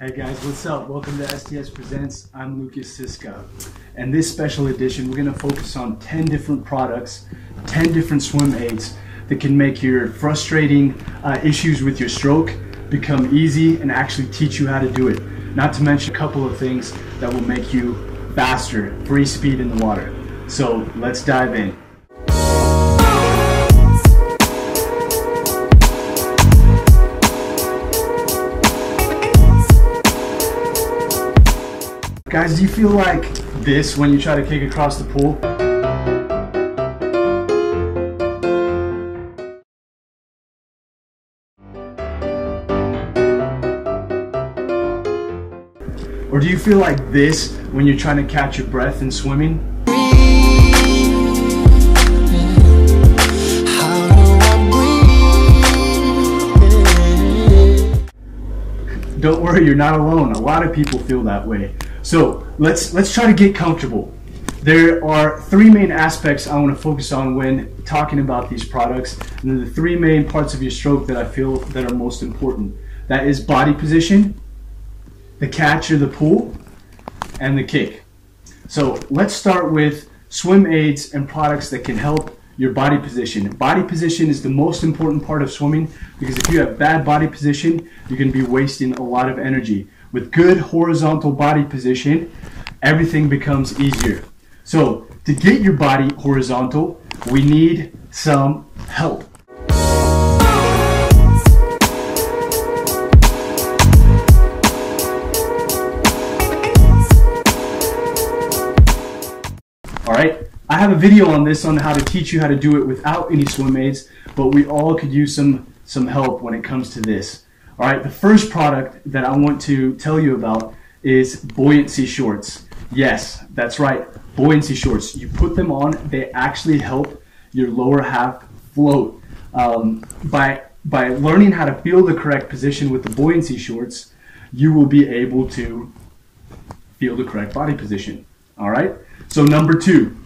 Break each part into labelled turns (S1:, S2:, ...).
S1: Hey guys, what's up? Welcome to STS Presents. I'm Lukas Siska. And this special edition, we're going to focus on 10 different products, 10 different swim aids that can make your frustrating uh, issues with your stroke become easy and actually teach you how to do it. Not to mention a couple of things that will make you faster, free speed in the water. So let's dive in. Guys, do you feel like this when you try to kick across the pool? Or do you feel like this when you're trying to catch your breath in swimming? Don't worry, you're not alone. A lot of people feel that way. So let's let's try to get comfortable. There are three main aspects I want to focus on when talking about these products. And the three main parts of your stroke that I feel that are most important. That is body position, the catch or the pull, and the kick. So let's start with swim aids and products that can help your body position. Body position is the most important part of swimming because if you have bad body position, you're going to be wasting a lot of energy. With good horizontal body position, everything becomes easier. So to get your body horizontal, we need some help. All right, I have a video on this on how to teach you how to do it without any swim aids, but we all could use some, some help when it comes to this. All right, the first product that I want to tell you about is buoyancy shorts. Yes, that's right, buoyancy shorts. You put them on, they actually help your lower half float. Um, by, by learning how to feel the correct position with the buoyancy shorts, you will be able to feel the correct body position. All right, so number two,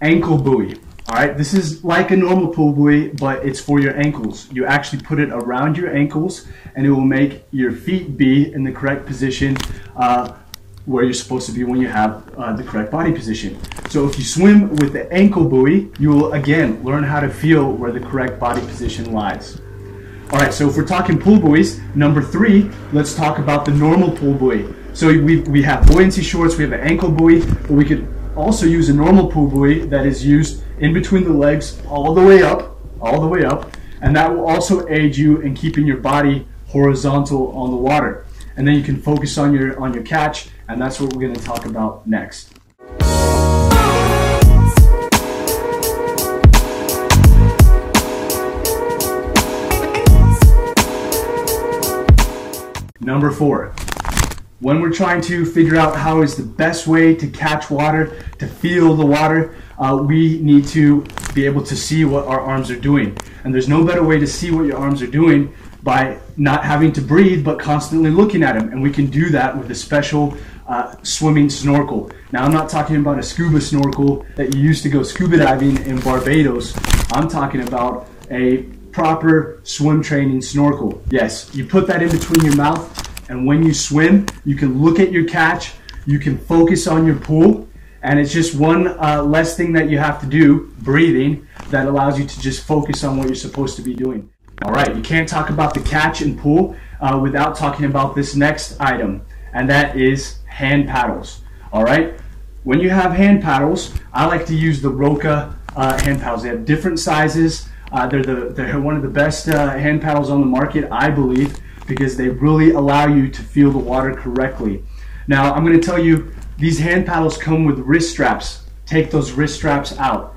S1: ankle buoy. All right, this is like a normal pull buoy, but it's for your ankles. You actually put it around your ankles and it will make your feet be in the correct position uh, where you're supposed to be when you have uh, the correct body position. So if you swim with the ankle buoy, you will again learn how to feel where the correct body position lies. All right, so if we're talking pull buoys, number three, let's talk about the normal pull buoy. So we, we have buoyancy shorts, we have an ankle buoy, but we could also use a normal pull buoy that is used in between the legs all the way up, all the way up, and that will also aid you in keeping your body horizontal on the water. And then you can focus on your on your catch, and that's what we're going to talk about next. Number four, when we're trying to figure out how is the best way to catch water, to feel the water, uh, we need to be able to see what our arms are doing. And there's no better way to see what your arms are doing by not having to breathe but constantly looking at them. And we can do that with a special uh, swimming snorkel. Now, I'm not talking about a scuba snorkel that you used to go scuba diving in Barbados. I'm talking about a proper swim training snorkel. Yes, you put that in between your mouth, and when you swim, you can look at your catch, you can focus on your pull, and it's just one uh, less thing that you have to do, breathing, that allows you to just focus on what you're supposed to be doing. All right, you can't talk about the catch and pull uh, without talking about this next item, and that is hand paddles. All right, when you have hand paddles, I like to use the Roka uh, hand paddles. They have different sizes. Uh, they're the they're one of the best uh, hand paddles on the market, I believe, because they really allow you to feel the water correctly. Now, I'm going to tell you these hand paddles come with wrist straps. Take those wrist straps out.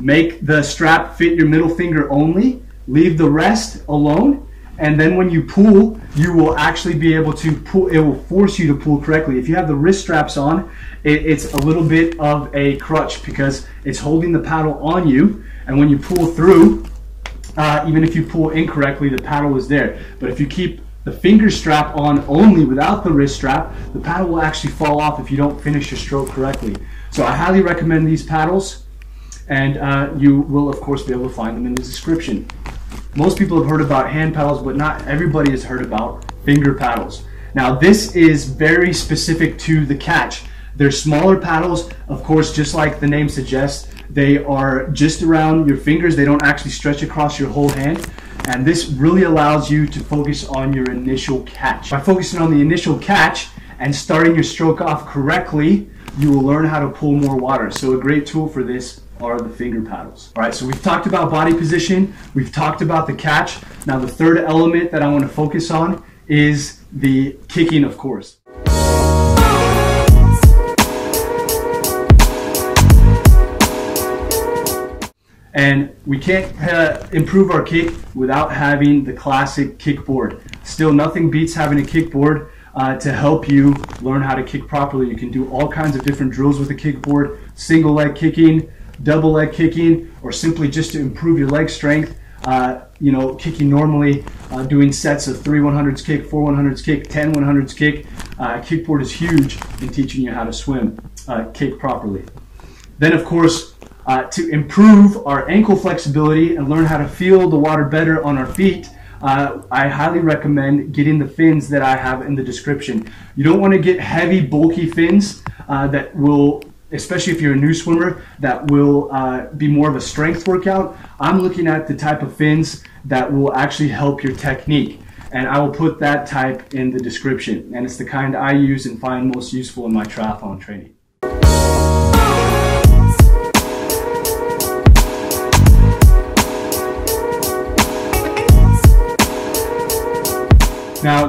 S1: Make the strap fit your middle finger only. Leave the rest alone. And then when you pull, you will actually be able to pull, it will force you to pull correctly. If you have the wrist straps on, it, it's a little bit of a crutch because it's holding the paddle on you. And when you pull through, uh, even if you pull incorrectly, the paddle is there. But if you keep the finger strap on only without the wrist strap, the paddle will actually fall off if you don't finish your stroke correctly. So I highly recommend these paddles, and uh, you will of course be able to find them in the description. Most people have heard about hand paddles, but not everybody has heard about finger paddles. Now this is very specific to the catch. They're smaller paddles, of course, just like the name suggests. They are just around your fingers. They don't actually stretch across your whole hand. And this really allows you to focus on your initial catch. By focusing on the initial catch and starting your stroke off correctly, you will learn how to pull more water. So a great tool for this are the finger paddles. All right, so we've talked about body position, we've talked about the catch. Now the third element that I want to focus on is the kicking, of course. And we can't uh, improve our kick without having the classic kickboard. Still, nothing beats having a kickboard uh, to help you learn how to kick properly. You can do all kinds of different drills with a kickboard, single leg kicking, double leg kicking, or simply just to improve your leg strength. Uh, you know, kicking normally, uh, doing sets of three 100s kick, four 100s kick, 10 100s kick. Uh, kickboard is huge in teaching you how to swim, uh, kick properly. Then, of course, uh, to improve our ankle flexibility and learn how to feel the water better on our feet, uh, I highly recommend getting the fins that I have in the description. You don't want to get heavy, bulky fins uh, that will, especially if you're a new swimmer, that will uh, be more of a strength workout. I'm looking at the type of fins that will actually help your technique. And I will put that type in the description. And it's the kind I use and find most useful in my triathlon training.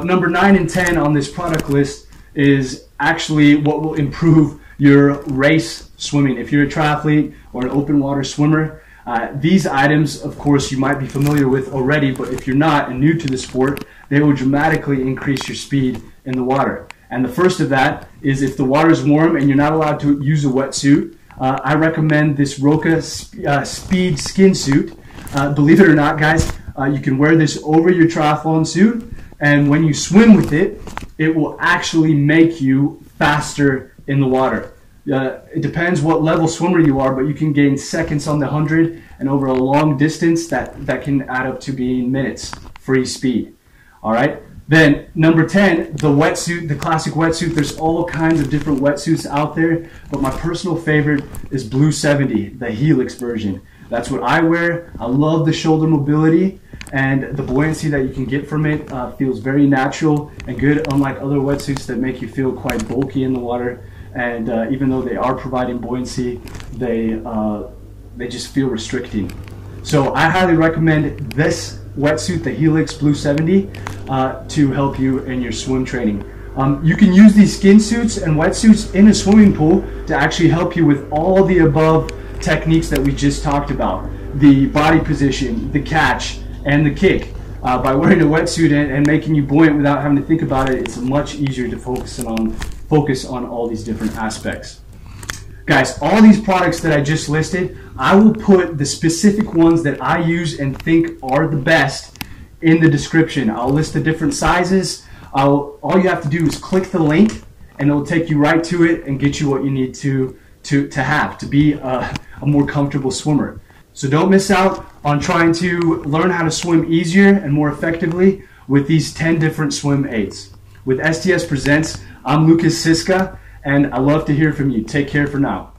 S1: Number nine and 10 on this product list is actually what will improve your race swimming. If you're a triathlete or an open water swimmer, uh, these items, of course, you might be familiar with already, but if you're not and new to the sport, they will dramatically increase your speed in the water. And the first of that is if the water is warm and you're not allowed to use a wetsuit, uh, I recommend this Roka sp uh, Speed Skin Suit. Uh, believe it or not, guys, uh, you can wear this over your triathlon suit and when you swim with it, it will actually make you faster in the water. Uh, it depends what level swimmer you are, but you can gain seconds on the 100 and over a long distance that, that can add up to being minutes free speed. All right. Then number 10, the wetsuit, the classic wetsuit. There's all kinds of different wetsuits out there, but my personal favorite is Blue 70, the Helix version. That's what I wear. I love the shoulder mobility and the buoyancy that you can get from it uh, feels very natural and good unlike other wetsuits that make you feel quite bulky in the water and uh, even though they are providing buoyancy they uh, they just feel restricting so I highly recommend this wetsuit the Helix Blue 70 uh, to help you in your swim training um, you can use these skin suits and wetsuits in a swimming pool to actually help you with all the above techniques that we just talked about the body position the catch and the kick. Uh, by wearing a wetsuit and, and, making you buoyant without having to think about it, it's much easier to focus on focus on all these different aspects. Guys, all these products that I just listed, I will put the specific ones that I use and think are the best in the description. I'll list the different sizes. I'll, all you have to do is click the link and it will take you right to it and get you what you need to, to, to have to be a, a more comfortable swimmer. So don't miss out on trying to learn how to swim easier and more effectively with these 10 different swim aids. With STS Presents, I'm Lukas Siska, and I love to hear from you. Take care for now.